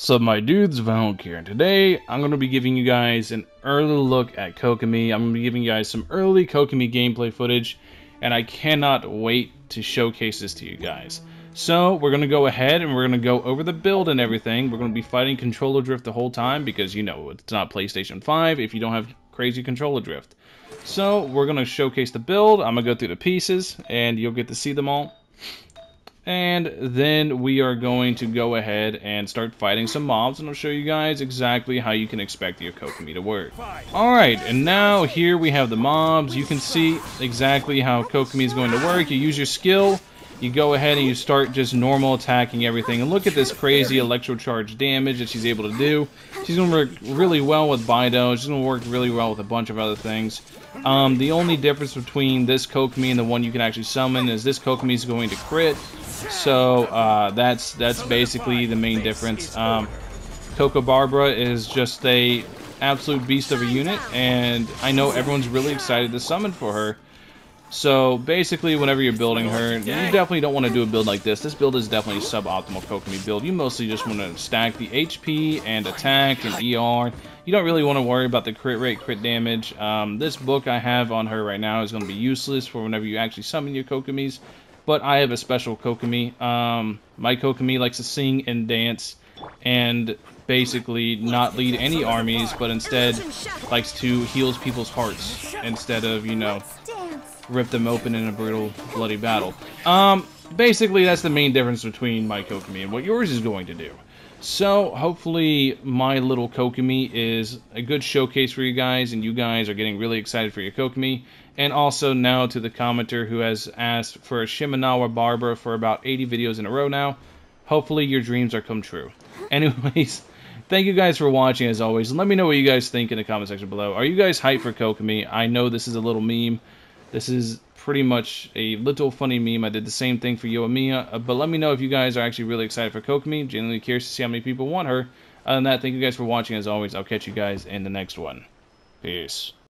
So my dudes, Valk here, and today I'm going to be giving you guys an early look at Kokomi. I'm going to be giving you guys some early Kokomi gameplay footage, and I cannot wait to showcase this to you guys. So we're going to go ahead and we're going to go over the build and everything. We're going to be fighting controller drift the whole time because, you know, it's not PlayStation 5 if you don't have crazy controller drift. So we're going to showcase the build. I'm going to go through the pieces, and you'll get to see them all. And then we are going to go ahead and start fighting some mobs, and I'll show you guys exactly how you can expect your Kokomi to work. Alright, and now here we have the mobs. You can see exactly how Kokomi is going to work. You use your skill, you go ahead and you start just normal attacking everything. And look at this crazy electrocharge damage that she's able to do. She's going to work really well with Beidou. She's going to work really well with a bunch of other things. Um, the only difference between this Kokomi and the one you can actually summon is this Kokomi is going to crit, so uh, that's that's basically the main difference. Um, Coco Barbara is just a absolute beast of a unit, and I know everyone's really excited to summon for her. So basically, whenever you're building her, you definitely don't want to do a build like this. This build is definitely a suboptimal Kokomi build. You mostly just want to stack the HP and attack and ER. You don't really want to worry about the crit rate, crit damage. Um, this book I have on her right now is going to be useless for whenever you actually summon your Kokomis but I have a special Kokomi. Um, my Kokomi likes to sing and dance and basically not lead any armies, but instead likes to heal people's hearts instead of, you know, rip them open in a brutal, bloody battle. Um, basically, that's the main difference between my Kokomi and what yours is going to do. So, hopefully, my little Kokomi is a good showcase for you guys, and you guys are getting really excited for your Kokomi. And also, now to the commenter who has asked for a Shimenawa Barbara for about 80 videos in a row now. Hopefully, your dreams are come true. Anyways, thank you guys for watching as always. Let me know what you guys think in the comment section below. Are you guys hyped for Kokomi? I know this is a little meme. This is pretty much a little funny meme. I did the same thing for Yoimiya, uh, but let me know if you guys are actually really excited for Kokomi. Genuinely curious to see how many people want her. Other than that, thank you guys for watching as always. I'll catch you guys in the next one. Peace.